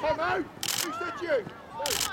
Come on! who said you? Just